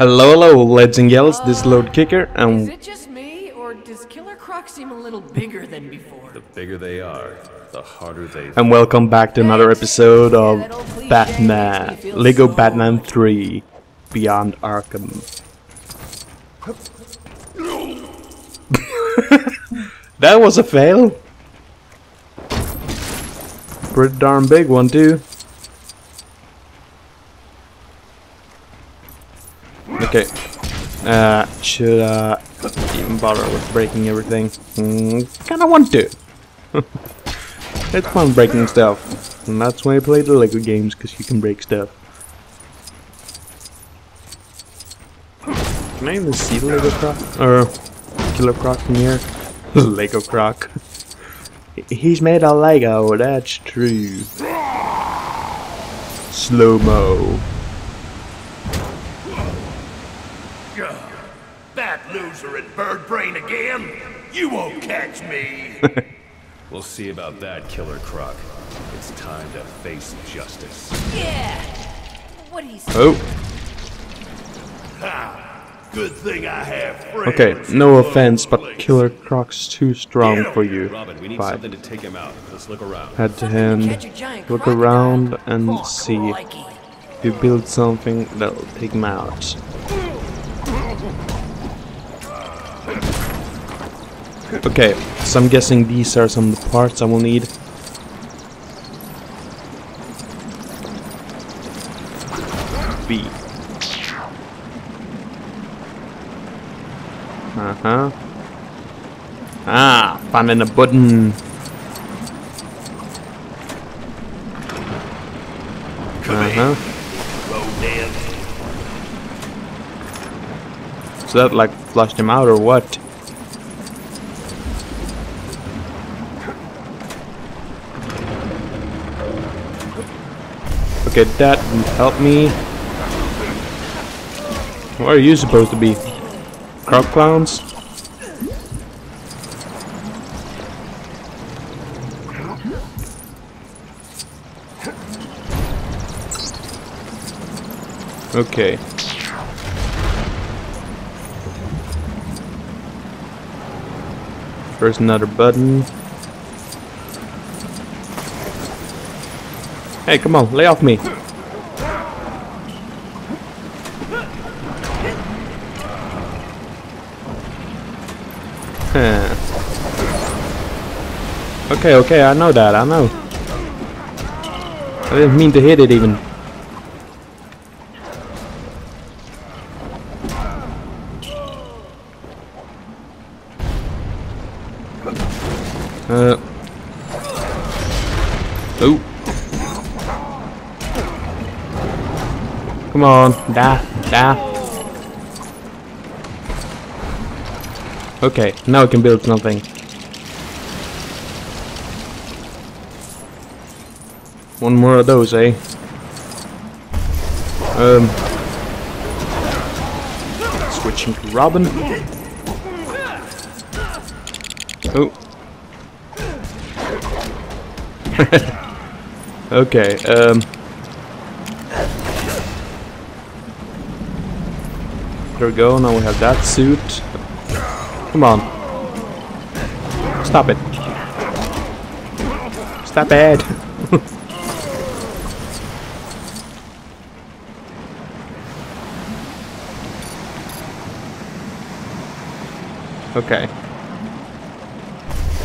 Hello, hello, lads and gals. This is Lord Kicker, Is and it just me, or does Killer Croc seem a little bigger than before? The bigger they are, the harder they and welcome back to another episode of Batman, Lego Batman 3, Beyond Gotham. that was a fail. Pretty darn big one too. Okay. Uh, should I even bother with breaking everything? Mm, kinda want to. it's fun breaking stuff, and that's why I play the Lego games, because you can break stuff. Can I even see the Lego Croc? Or Killer Croc from here? Lego Croc. He's made of Lego, that's true. Slow-mo. That loser at Bird Brain again? You won't catch me! We'll see about that, Killer Croc. It's time to face justice. Yeah! What do you say? Oh, Good thing I have friends. okay, no offense, but Killer Croc's too strong for you. Robin, we need But something to take him out. Let's look around. head to Catch hand, look around and Oh, see crikey. if you build something that'll take him out. Okay, so I'm guessing these are some of the parts I will need. B. Uh-huh. Ah, finding a button. Uh-huh. So that like flushed him out or what? Okay, that didn't help me. Where are you supposed to be? Croc clowns? Okay. There's another button. Hey, come on, lay off me. Okay, okay, I know that, I know. I didn't mean to hit it even. Uh. Come on, da, da. Okay, now I can build something. One more of those, eh? Um. Switching to Robin. Oh. okay, um. We go, now we have that suit. Come on. Stop it. Stop it. okay.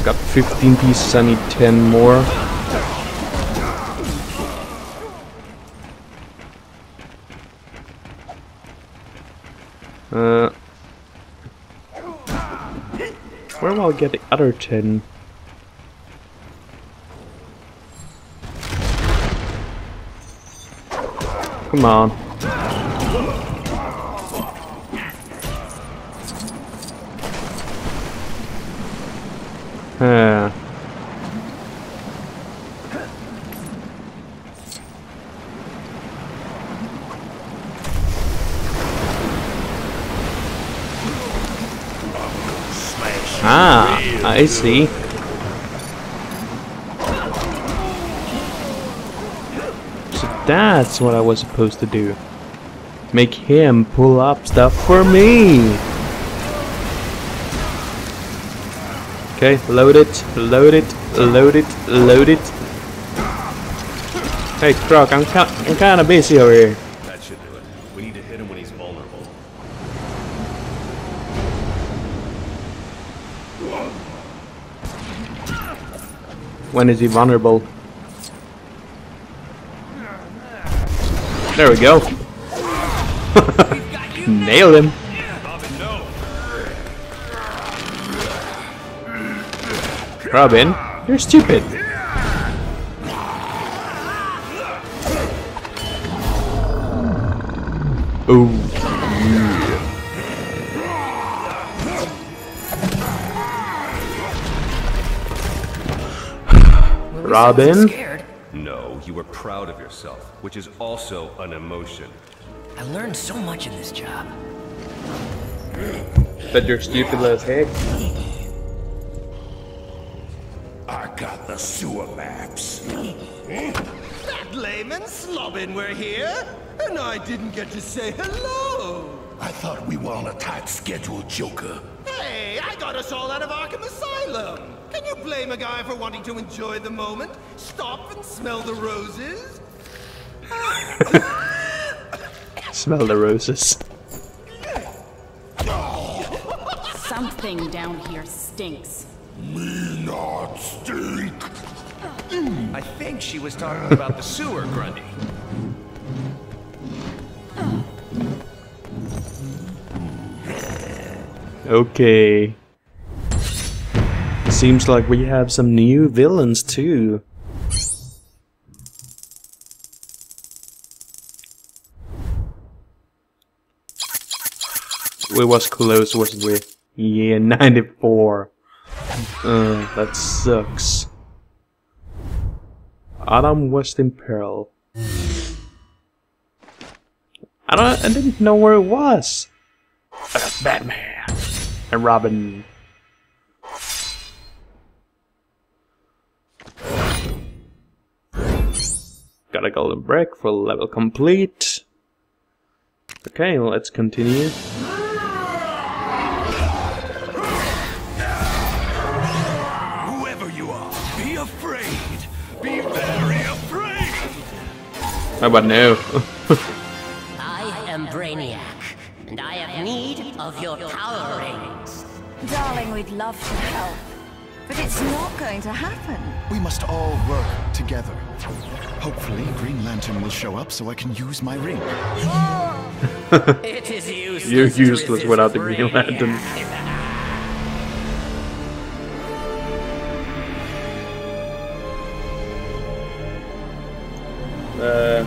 Got 15 pieces, I need 10 more. Uh, where will I get the other 10? Come on. Uh. I see. So that's what I was supposed to do. Make him pull up stuff for me. Okay, load it, load it, load it, load it. Hey, Croc, I'm, I'm kind of busy over here. When is he vulnerable? There we go. Nailed him. Robin! You're stupid. Ooh. Robin? Scared. No, you were proud of yourself, which is also an emotion. I learned so much in this job. That you're stupid as heck. I got the sewer maps. That layman slobbin we're here, and I didn't get to say hello. I thought we were on a tight schedule, Joker. Hey, I got us all out of Arkham Asylum. Can you blame a guy for wanting to enjoy the moment? Stop and smell the roses? Smell the roses. Something down here stinks. Me not stink. I think she was talking about the sewer, Grundy. Okay. Seems like we have some new villains too. We was close, wasn't we? Yeah, 94. Uh, that sucks. Adam West in peril. I don't. I didn't know where it was. Batman and Robin. Got a golden brick for level complete. Okay, let's continue. Whoever you are, be afraid. Be very afraid. How about now? I am Brainiac, and I have need of your power rings. Darling, we'd love to help, but it's not going to happen. We must all work together. Hopefully, Green Lantern will show up so I can use my ring. It is useless. You're useless without the Green Lantern. Uh,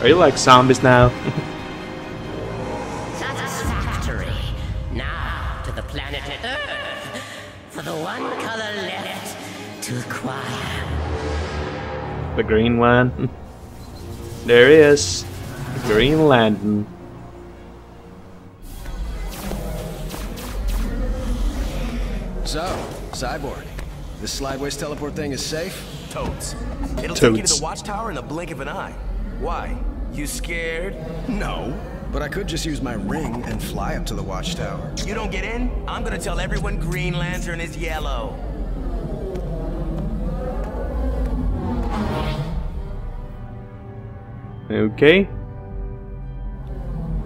are you like zombies now? the green one. There he is. The Green Lantern. So, Cyborg, this slideways teleport thing is safe? Totes. It'll take you to the watchtower in the blink of an eye. Why? You scared? No. But I could just use my ring and fly up to the watchtower. You don't get in? I'm gonna tell everyone Green Lantern is yellow. Okay.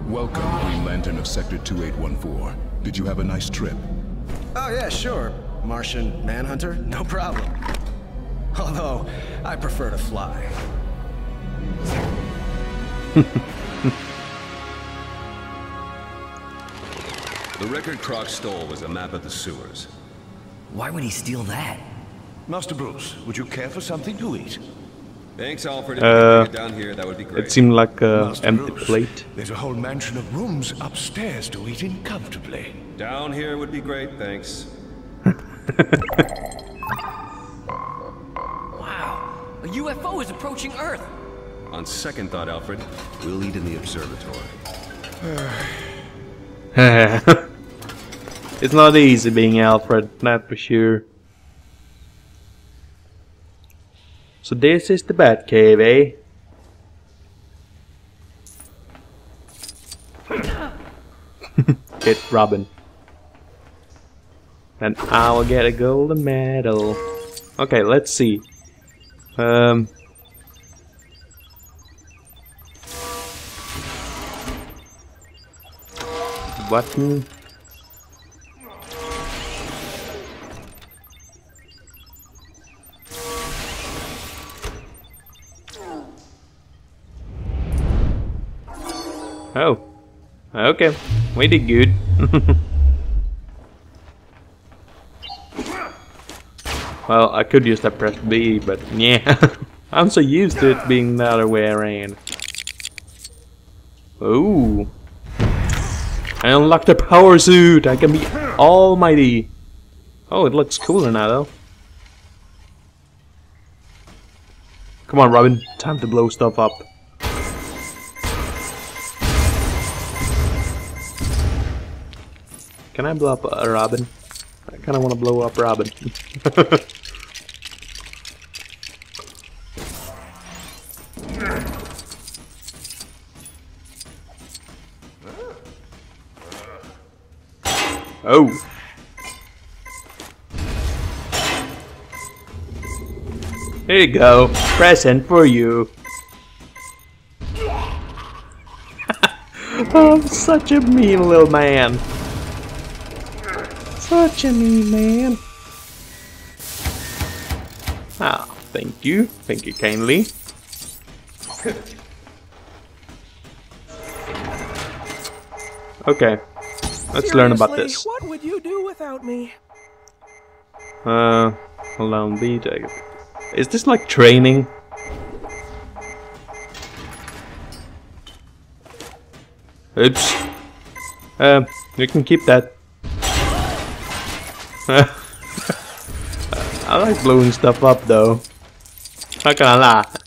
Welcome, Green Lantern of Sector 2814. Did you have a nice trip? Oh yeah, sure. Martian Manhunter, no problem. Although, I prefer to fly. The record Croc stole was a map of the sewers. Why would he steal that? Master Bruce, would you care for something to eat? Thanks, Alfred. Uh, you could bring it down here, that would be great. It seemed like an empty Bruce, plate. There's a whole mansion of rooms upstairs to eat in comfortably. Down here would be great, thanks. Wow. A UFO is approaching Earth. On second thought, Alfred, we'll eat in the observatory. it's not easy being Alfred, not for sure. So this is the bat cave, eh? Hit Robin. And I'll get a golden medal. Okay, let's see. Um, button Okay. We did good. well, I could just have pressed B, but yeah. I'm so used to it being the other way around. Ooh. I unlocked the power suit! I can be almighty! Oh, it looks cooler now though. Come on, Robin. Time to blow stuff up. Can I blow up a Robin? I kind of want to blow up Robin. oh. Here you go. Present for you. I'm such a mean little man. A mean man. Ah, thank you. Thank you kindly. okay, let's Seriously, learn about this. What would you do without me? Uh, allow me to... Is this like training? Oops. Um, you can keep that. I like blowing stuff up though. Not gonna lie.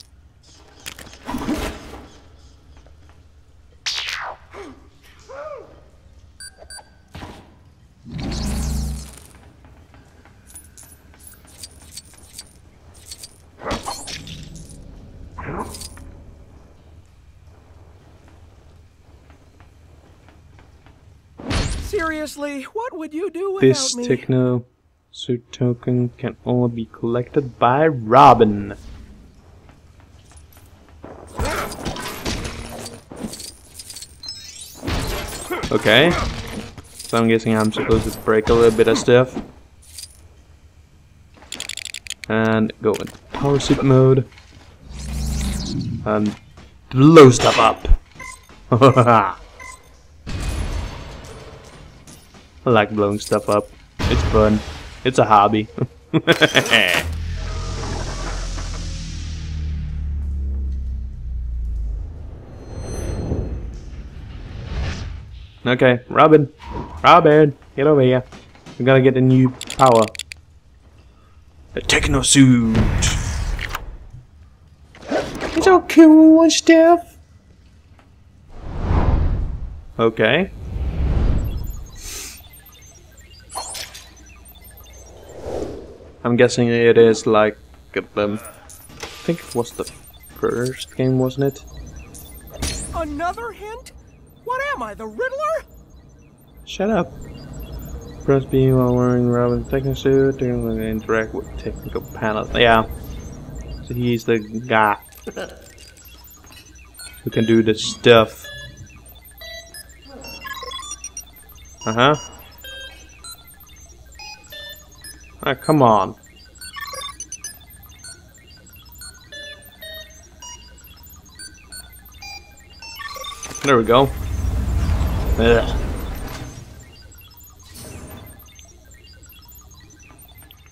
Seriously, what would you do without This me? techno suit token can only be collected by Robin. Okay. So I'm guessing I'm supposed to break a little bit of stuff. And go in power suit mode. And blow stuff up. I like blowing stuff up. It's fun. It's a hobby. okay, Robin. Robin, get over here. We gotta get a new power. The techno suit. It's all cool and stuff. Okay. I'm guessing it is like um, I think it was the first game, wasn't it? Another hint? What am I, the Riddler? Shut up. Press B while wearing Robin's techno suit to interact with technical panels. Yeah. So he's the guy who can do the stuff. Uh Ah, come on. There we go. Ugh.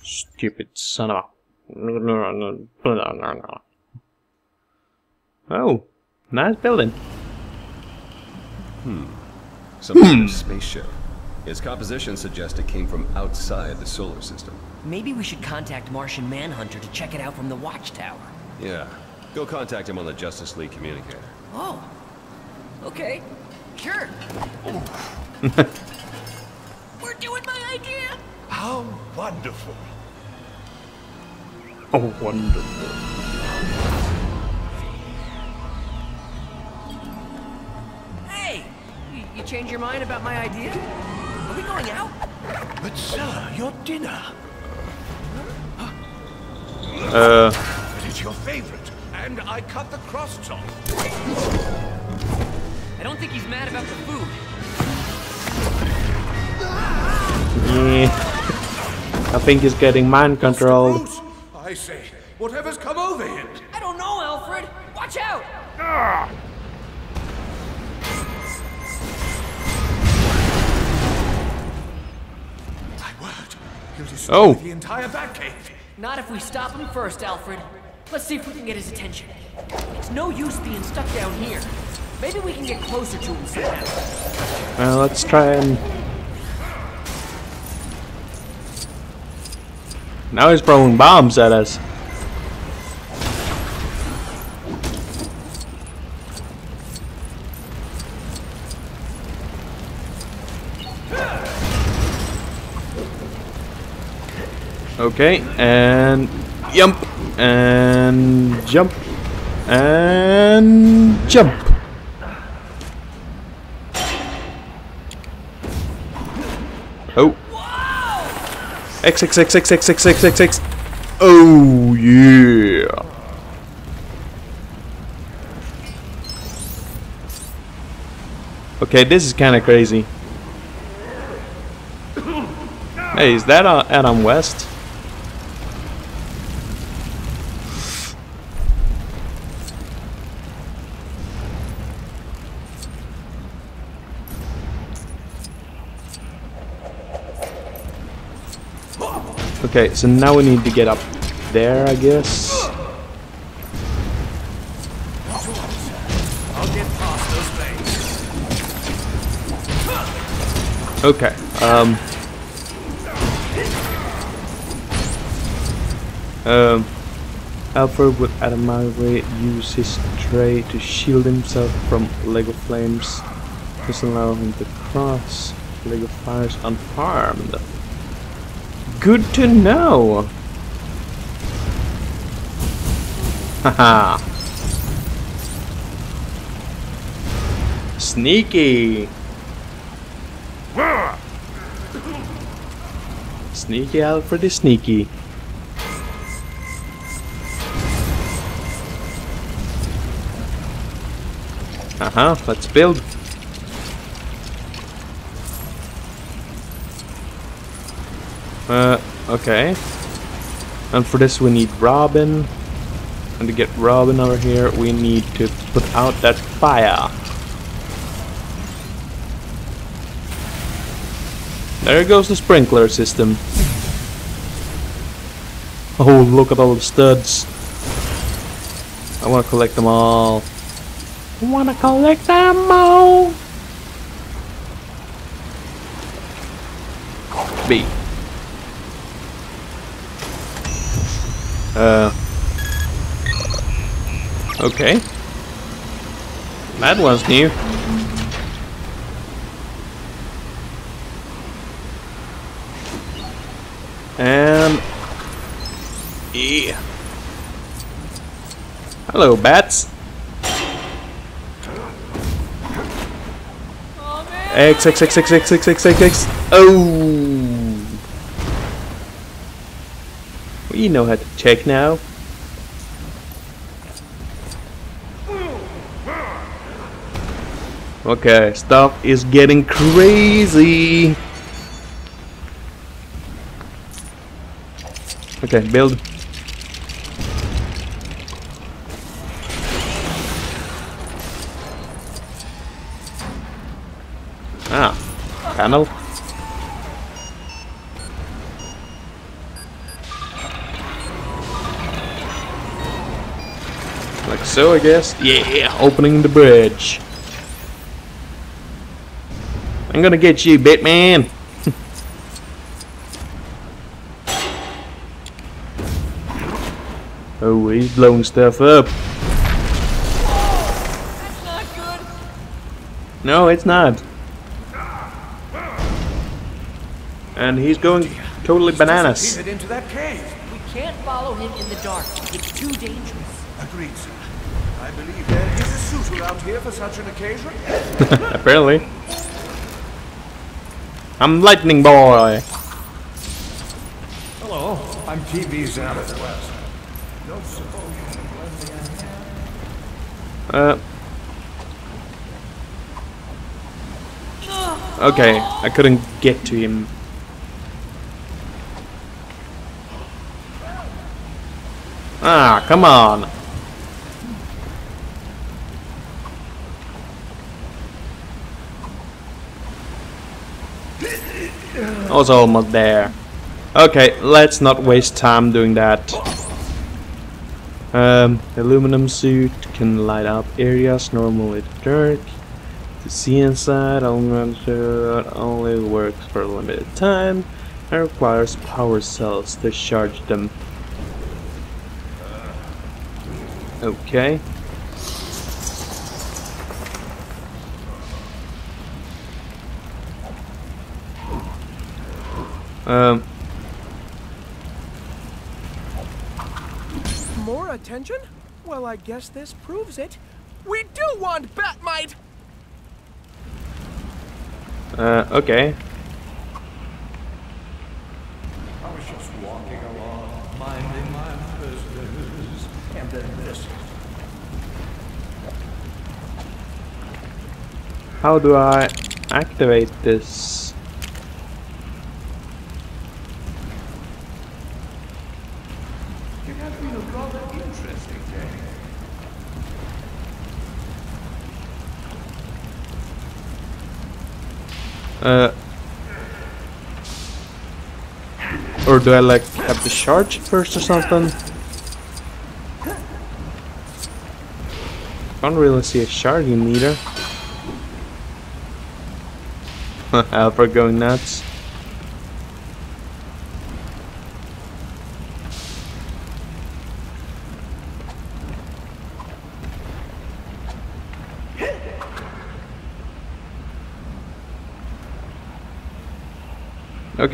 Stupid son of a... Oh, nice building. Hmm. Some spaceship. Its composition suggests it came from outside the solar system. Maybe we should contact Martian Manhunter to check it out from the watchtower. Yeah. Go contact him on the Justice League communicator. Oh. Okay. Sure. We're doing my idea. How wonderful. Oh, wonderful. Hey, You change your mind about my idea? Are we going out? But sir, your dinner. Uh, But it's your favorite, and I cut the crusts off. I don't think he's mad about the food. yeah. I think he's getting mind controlled. I say, whatever's come over him. I don't know, Alfred. Watch out! My word, he'll Oh. the entire Batcave. Not if we stop him first, Alfred. Let's see if we can get his attention. It's no use being stuck down here. Maybe we can get closer to him somehow. Well, let's try and. Now he's throwing bombs at us. Okay, and jump, and jump, and jump. Oh. X X X X X X X X X. Oh yeah. Okay, this is kind of crazy. Hey, is that uh, Adam West? Okay, so now we need to get up there, I guess. Okay. Um. Um. Alfred would admirably use his tray to shield himself from Lego flames. This allow him to cross Lego fires unharmed. Good to know. Haha. Sneaky. Sneaky Alfred is sneaky. Uh huh, let's build. Uh, okay. And for this we need Robin. And to get Robin over here, we need to put out that fire. There goes the sprinkler system. Oh, look at all the studs. I want to collect them all. I want to collect them all. B. Uh. Okay. That was new. And yeah. Hello, bats. X X X X X X X X X. Oh. We know how to check now. Okay, stuff is getting crazy. Okay, build. Ah, panel. Like so, I guess. Yeah, opening the bridge. I'm gonna get you, Batman. oh, he's blowing stuff up. That's not good. No, it's not. And he's going totally bananas. Into that cave. We can't follow him in the dark. It's too dangerous. Agreed, sir. I believe there is a suit around here for such an occasion. Apparently. I'm Lightning Boy. Hello, I'm TV Zabbath West. No Uh. Okay, I couldn't get to him. Ah, come on. I was almost there. Okay, let's not waste time doing that. Um, illumination suit can light up areas normally dark. To see inside, illumination suit only works for a limited time and requires power cells to charge them. Okay. Um, More attention? Well, I guess this proves it. We do want Bat-Mite! uh, okay. I was just walking along, minding my business, and then this. How do I activate this? You have been a rather interesting day. Uh, or do I like have to charge first or something? Can't really see a charging meter. Alpha going nuts.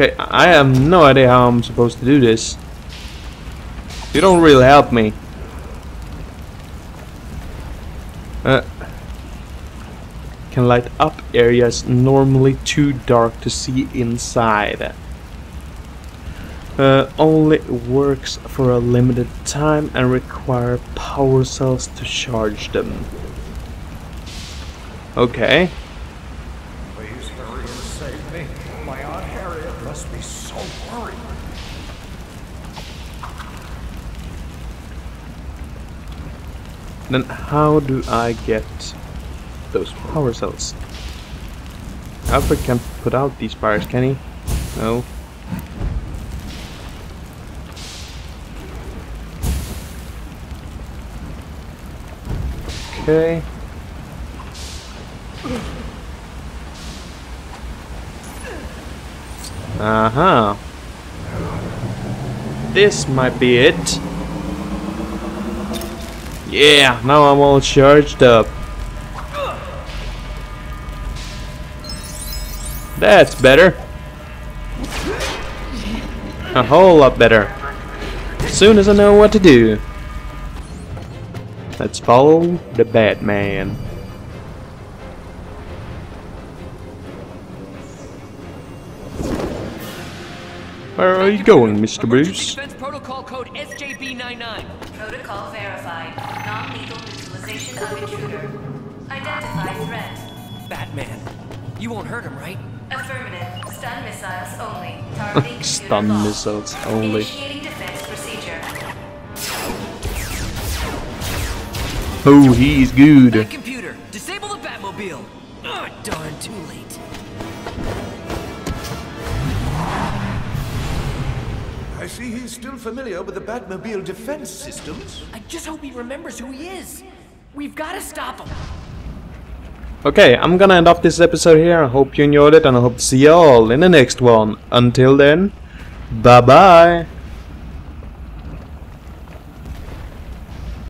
Okay, I have no idea how I'm supposed to do this. You don't really help me. Uh, can light up areas normally too dark to see inside. Uh, only works for a limited time and require power cells to charge them. Okay. Then how do I get those power cells? Alfred can't put out these fires, can he? No. Okay. Uh-huh. This might be it. Yeah, now I'm all charged up. That's better. A whole lot better. As soon as I know what to do. Let's follow the Batman. Where are you going, Mr. Bruce? Defense protocol code SJB99. Protocol verified. Non-lethal neutralization of intruder. Identify threat. Batman. You won't hurt him, right? Affirmative. Stun missiles only. Targeting Stun locked. missiles only. Initiating defense procedure. Oh, he's good. See he's still familiar with the Batmobile defense systems. I just hope he remembers who he is. We've got to stop him. Okay, I'm gonna end off this episode here. I hope you enjoyed it and I hope to see you all in the next one. Until then, bye bye.